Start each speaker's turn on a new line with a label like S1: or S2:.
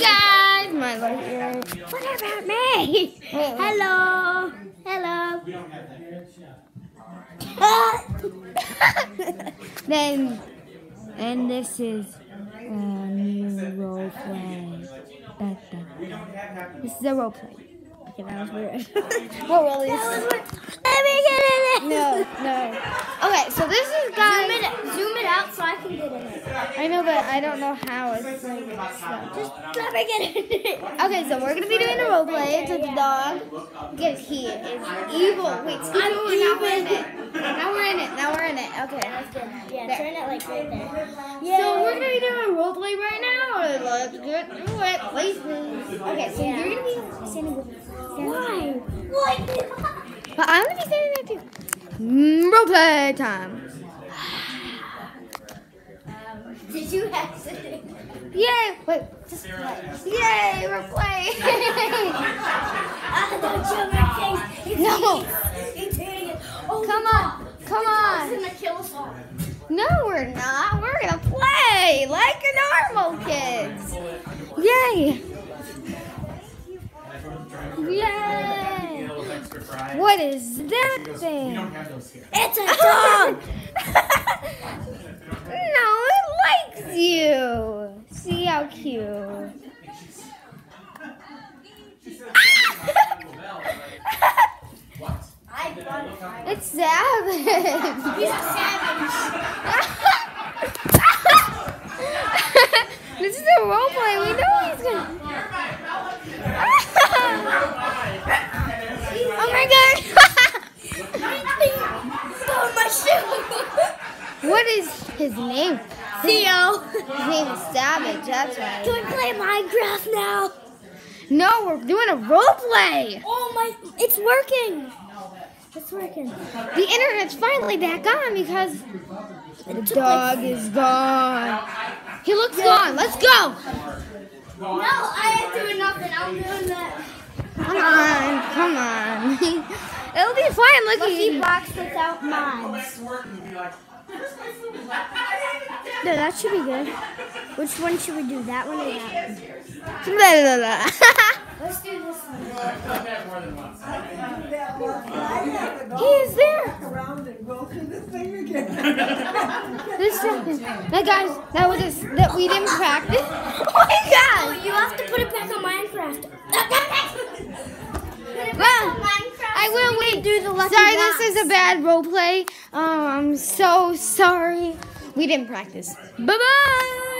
S1: guys, Milo here. What about me? Hello. Hello. then, and this is a new role play. Da, da. This is a role play. Okay, that was weird. what role is? Let me get in it. No, no. Okay, so this is guys.
S2: Zoom it, zoom it out so I can get in it.
S1: I know, but I don't know how it's like. so-
S2: Just let me get in it.
S1: Okay, so we're gonna be doing a role play. It's a dog. Guess he is evil. Wait,
S2: I'm
S1: now we're in
S2: evil.
S1: it. Now we're in it. Now we're in it. Okay.
S2: Yeah,
S1: There.
S2: turn it like right there.
S1: So we're gonna be doing a role play right now. Let's get through it, places. Okay, so you're gonna be standing with me.
S2: Why? What?
S1: But I'm gonna be standing there too. Mm, Role play time.
S2: you accidentally?
S1: Yay! Wait, just play. Yay! We're playing.
S2: Ah, don't show my face.
S1: No.
S2: It's hitting it. Oh,
S1: Come on, come on.
S2: It's gonna kill us all.
S1: No, we're not. We're gonna play like normal kids. Yay! Yay! What is that thing?
S2: It's a dog.
S1: no, it likes you. See how cute.
S2: I brought it.
S1: it's savage.
S2: He's a savage.
S1: this is a role play. We know he's gonna. oh my god!
S2: Oh, my shoe.
S1: what is his name?
S2: Theo.
S1: His name is Savage. That's right.
S2: Can we play Minecraft now?
S1: No, we're doing a role play.
S2: Oh my, it's working. It's working.
S1: The internet's finally back on because the dog is gone. He looks gone. Let's go.
S2: No, I ain't doing nothing. I'm doing that.
S1: Come on, come on. It'll be fine. Look,
S2: Lucky
S1: he,
S2: box without mines.
S1: No, that should be good.
S2: Which one should we do? That one or that one? Let's do this one.
S1: he is there.
S3: around and go through the thing again.
S1: This second. That guys, that was a, that we didn't practice. Oh my god!
S2: Oh, you have to put it back on Minecraft.
S1: Well, I will wait.
S2: do the lucky
S1: Sorry,
S2: box.
S1: this is a bad role play. Um, I'm so sorry. We didn't practice. Bye bye.